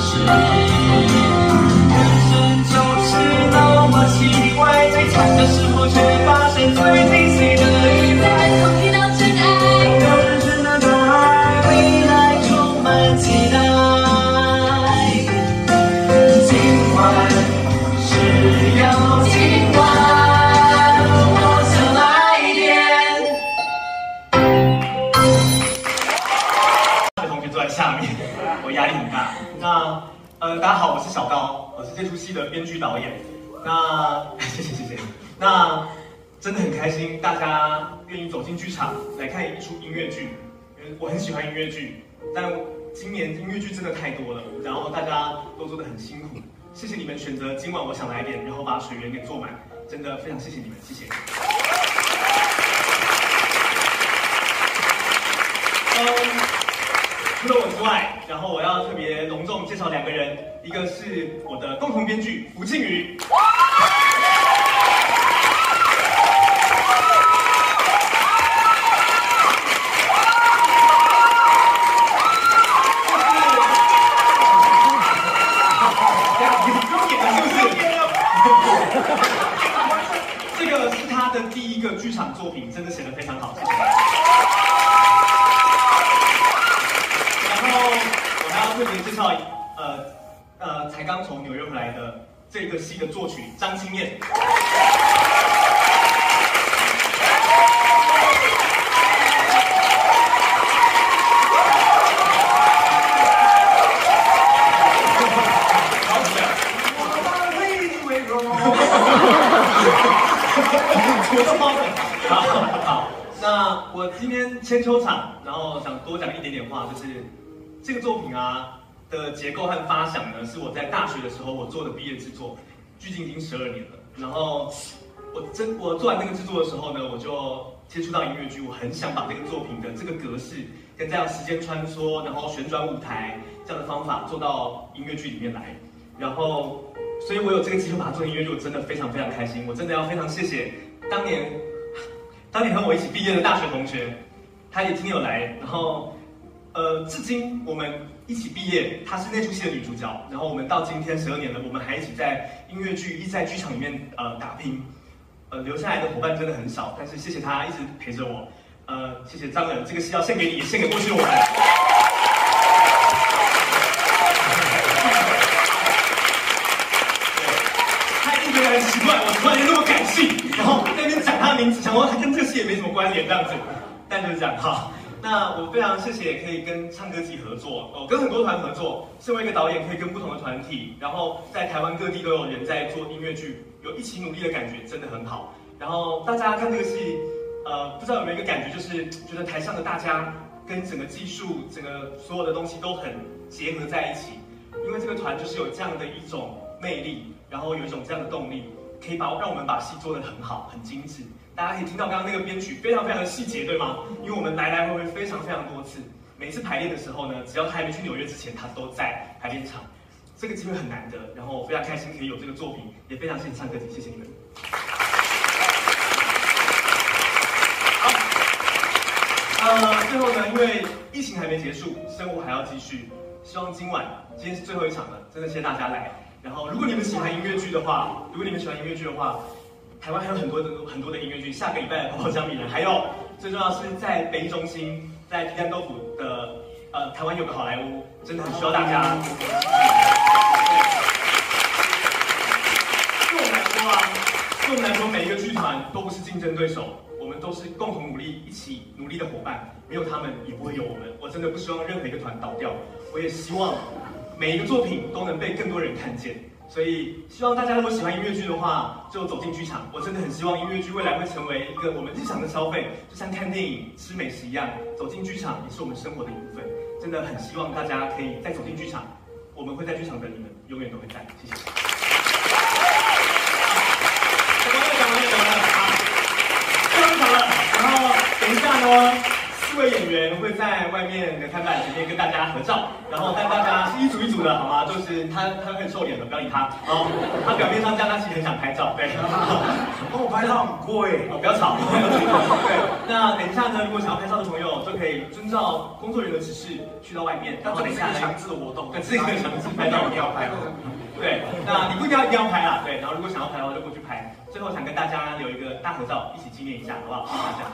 是大家好我是小高我是这出戏的编剧导演。那 谢谢谢谢。那真的很开心大家愿意走进剧场来看一出音乐剧。我很喜欢音乐剧但今年音乐剧真的太多了然后大家都做得很辛苦谢谢你们选择今晚我想来点然后把水源给做满真的非常谢谢你们谢谢。除了我之外，然后我要特别隆重介绍两个人，一个是我的共同编剧吴庆宇。这个是他的第一个剧场作品真的写的非常好，谢谢。然后我还要特别介绍，呃呃，才刚从纽约回来的这个戏的作曲张清燕。我今天千秋场，然后想多讲一点点话，就是这个作品啊的结构和发想呢，是我在大学的时候我做的毕业制作，距今已经十二年了。然后我真我做完那个制作的时候呢，我就接触到音乐剧，我很想把这个作品的这个格式跟这样时间穿梭，然后旋转舞台这样的方法做到音乐剧里面来。然后，所以我有这个机会把它做音乐剧，我真的非常非常开心。我真的要非常谢谢当年。当年和我一起毕业的大学同学，他也今天有来，然后，呃，至今我们一起毕业，她是那出戏的女主角，然后我们到今天十二年了，我们还一起在音乐剧、一在剧场里面呃打拼，呃，留下来的伙伴真的很少，但是谢谢她一直陪着我，呃，谢谢张仁，这个戏要献给你，也献给过去的我们。他一直很奇怪，我突然间那么感性，然后在那边讲他的名字，想说他跟这个戏也没什么关联这样子，但就是这样哈。那我非常谢谢可以跟唱歌集合作，哦，跟很多团合作。身为一个导演，可以跟不同的团体，然后在台湾各地都有人在做音乐剧，有一起努力的感觉，真的很好。然后大家看这个戏，呃，不知道有没有一个感觉，就是觉得台上的大家跟整个技术、整个所有的东西都很结合在一起，因为这个团就是有这样的一种魅力，然后有一种这样的动力。可以把让我们把戏做得很好，很精致。大家可以听到刚刚那个编曲非常非常的细节，对吗？因为我们来来回回非常非常多次，每次排练的时候呢，只要他还没去纽约之前，他都在排练场。这个机会很难得，然后非常开心可以有这个作品，也非常谢谢唱歌姐，谢谢你们。好，呃，最后呢，因为疫情还没结束，生活还要继续，希望今晚今天是最后一场了，真的谢谢大家来。然后，如果你们喜欢音乐剧的话，如果你们喜欢音乐剧的话，台湾还有很多的很多的音乐剧。下个礼拜的《宝江米人》，还有最重要是在北中心，在皮蛋豆腐的呃台湾有个好莱坞，真的很需要大家。对我们来说啊，对我们来说，每一个剧团都不是竞争对手，我们都是共同努力、一起努力的伙伴。没有他们，也不会有我们。我真的不希望任何一个团倒掉，我也希望。每一个作品都能被更多人看见，所以希望大家如果喜欢音乐剧的话，就走进剧场。我真的很希望音乐剧未来会成为一个我们日常的消费，就像看电影、吃美食一样，走进剧场也是我们生活的一部分。真的很希望大家可以再走进剧场，我们会在剧场等你们，永远都会在。谢谢。讲完了，讲完了，讲完了，好，最后一场了。然后等一下呢，四位演员会在外。面的看板前面跟大家合照，然后但大家是一组一组的，好吗？就是他他很瘦脸的，不要理他。哦，他表面上这样，他其实很想拍照，对。帮我拍照很贵，哦，不要吵。对，那等一下呢，如果想要拍照的朋友，就可以遵照工作人员的指示去到外面，然后等一下强制活动，对，这个强制拍照一定要拍。对，那你不一定要一定要拍啦，对，然后如果想要拍的话就过去拍。最后想跟大家留一个大合照，一起纪念一下，好不好？谢谢大家。